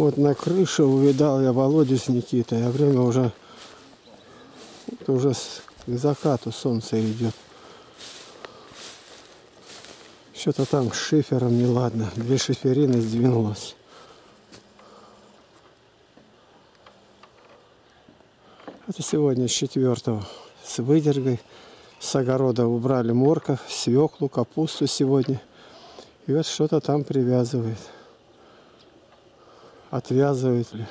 Вот на крыше увидал я Володю с Никитой, а время уже, уже к закату солнце идет. Что-то там с шифером неладно. Две шиферины сдвинулось. Это сегодня с четвертого. С выдергой. С огорода убрали морковь, свеклу, капусту сегодня. И вот что-то там привязывает. Отвязывает ли.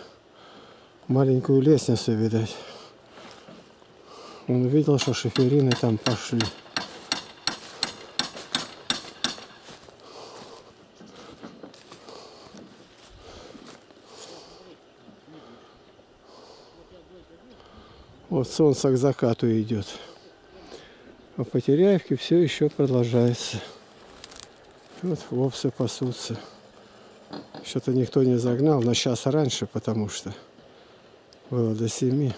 Маленькую лестницу, видать. Он увидел, что шиферины там пошли. Вот солнце к закату идет. А по Теряевке все еще продолжается. Вот вовсе пасутся. Что-то никто не загнал, но сейчас раньше, потому что было до семи.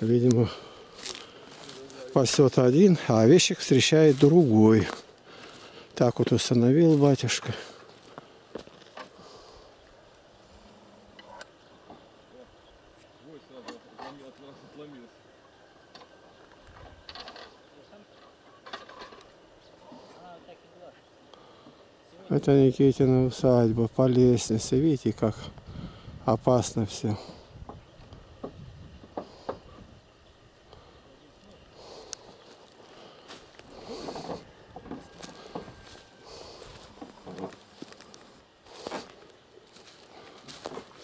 Видимо, пасет один, а овечек встречает другой. Так вот установил батюшка. Это Никитина усадьба по лестнице. Видите, как опасно все.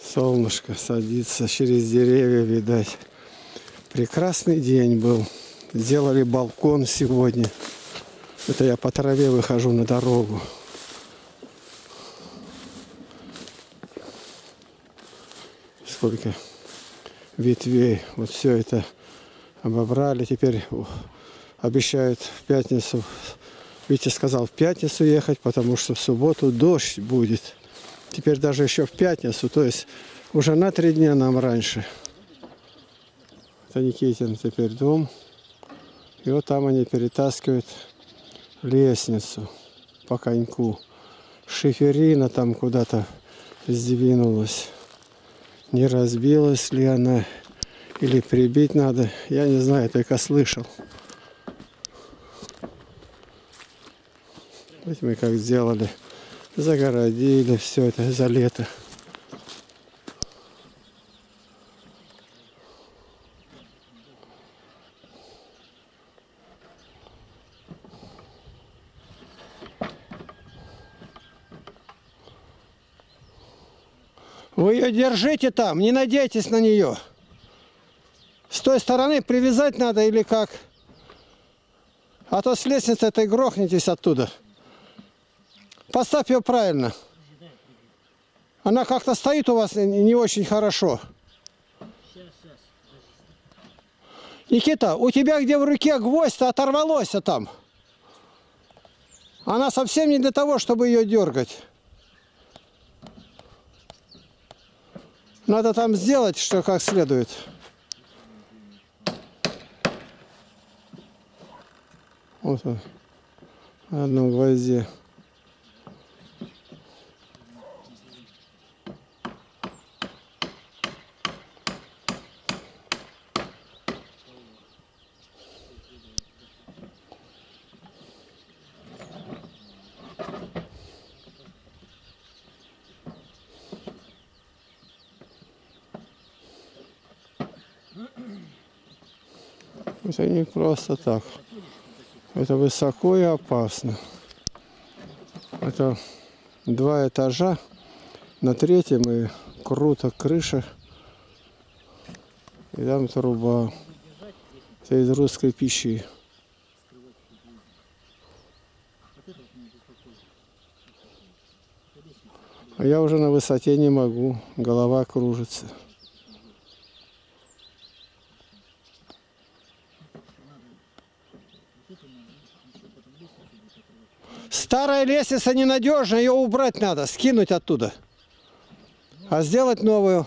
Солнышко садится через деревья, видать. Прекрасный день был. Сделали балкон сегодня. Это я по траве выхожу на дорогу. Сколько ветвей. Вот все это обобрали. Теперь обещают в пятницу. Витя сказал в пятницу ехать, потому что в субботу дождь будет. Теперь даже еще в пятницу, то есть уже на три дня нам раньше. Это Никитин теперь дом. И вот там они перетаскивают лестницу по коньку. Шиферина там куда-то сдвинулась. Не разбилась ли она или прибить надо, я не знаю, только слышал. Вот мы как сделали. Загородили все это за лето. Вы ее держите там, не надейтесь на нее. С той стороны привязать надо или как? А то с лестницы этой грохнетесь оттуда. Поставь ее правильно. Она как-то стоит у вас не очень хорошо. Никита, у тебя где в руке гвоздь-то оторвалось там. Она совсем не для того, чтобы ее дергать. Надо там сделать, что как следует. Вот он. На одном гвозде. Это не просто так. Это высоко и опасно. Это два этажа. На третьем и круто крыша. И там труба. Это из русской пищи. А я уже на высоте не могу. Голова кружится. Старая лестница ненадежная, ее убрать надо, скинуть оттуда. А сделать новую.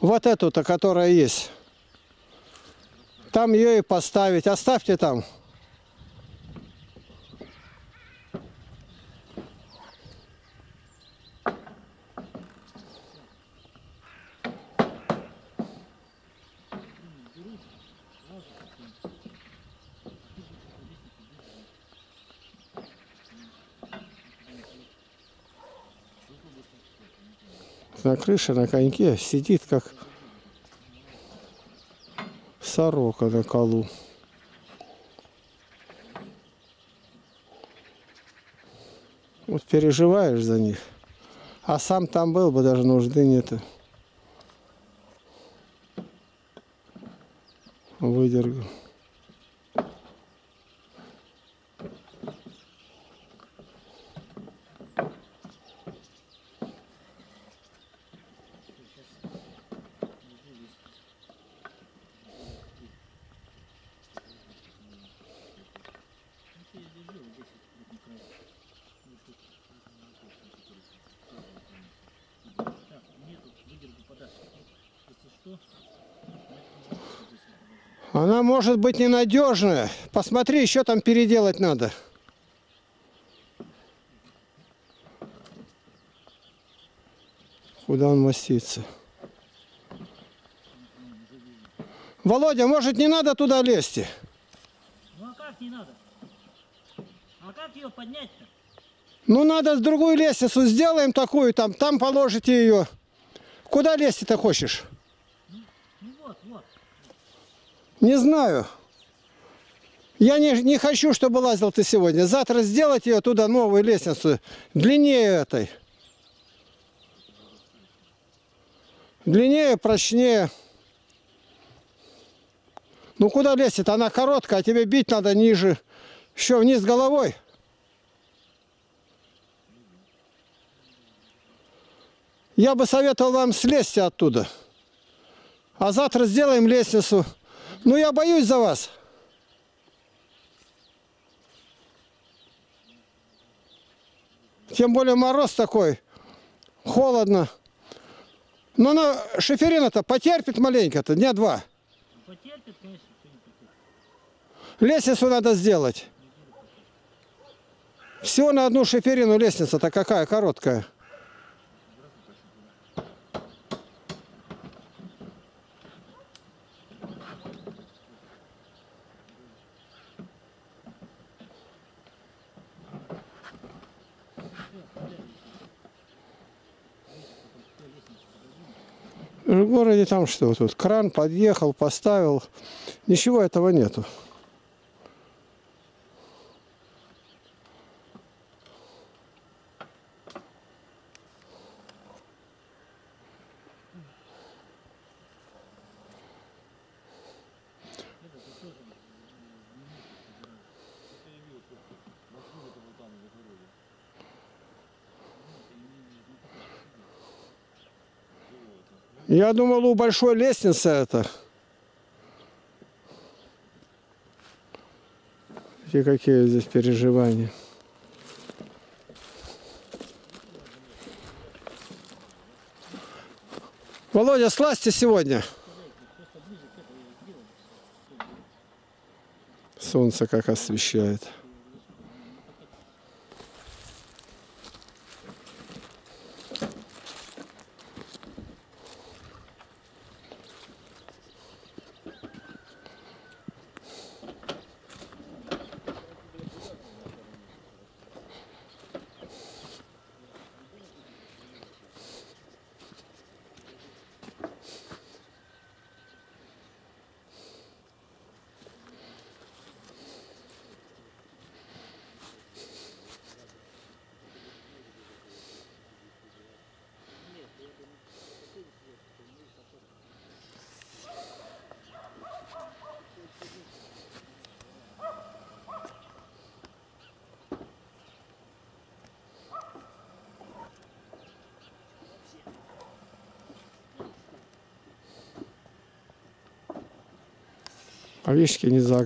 Вот эту-то, которая есть. Там ее и поставить. Оставьте там. На крыше, на коньке, сидит как сорока на колу. Вот переживаешь за них. А сам там был бы, даже нужды нету. Выдергал. Так, мне тут выдергу подальше. Если что, Она может быть ненадежная. Посмотри, еще там переделать надо. Куда он мастится? Володя, может не надо туда лезть? ну а как не надо? А как ее поднять-то? Ну надо с другую лестницу сделаем такую, там, там положите ее. Куда лезть ты хочешь? Ну вот, вот. Не знаю. Я не, не хочу, чтобы лазил ты сегодня. Завтра сделать ее туда новую лестницу. Длиннее этой. Длиннее, прочнее. Ну куда лезть? Она короткая, а тебе бить надо ниже. Еще вниз головой. Я бы советовал вам слезть оттуда. А завтра сделаем лестницу. Ну, я боюсь за вас. Тем более мороз такой. Холодно. Но она шиферина-то потерпит маленько-то, дня два. Потерпит, конечно. Лестницу надо сделать. Всего на одну шиферину лестница-то какая короткая. В городе там что тут? Кран подъехал, поставил. Ничего этого нету. Я думал, у большой лестницы это. И какие здесь переживания. Володя, слазьте сегодня. Солнце как освещает. А вишки не загнаны.